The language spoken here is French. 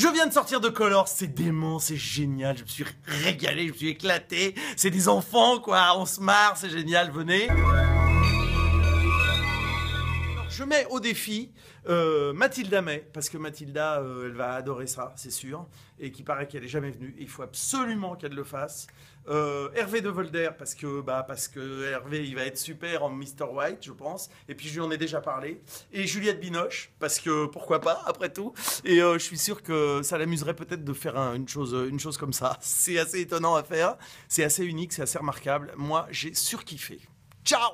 Je viens de sortir de Color, c'est dément, c'est génial, je me suis régalé, je me suis éclaté. C'est des enfants, quoi, on se marre, c'est génial, venez. Je mets au défi euh, Mathilda May, parce que Mathilda, euh, elle va adorer ça, c'est sûr, et qui paraît qu'elle est jamais venue. Il faut absolument qu'elle le fasse. Euh, Hervé de Volder, parce que, bah, parce que Hervé, il va être super en Mr. White, je pense. Et puis, je lui en ai déjà parlé. Et Juliette Binoche, parce que pourquoi pas, après tout. Et je suis sûr que ça l'amuserait peut-être de faire un- une, chose, une chose comme ça. C'est assez étonnant à faire, c'est assez unique, c'est assez remarquable. Moi, j'ai surkiffé. Ciao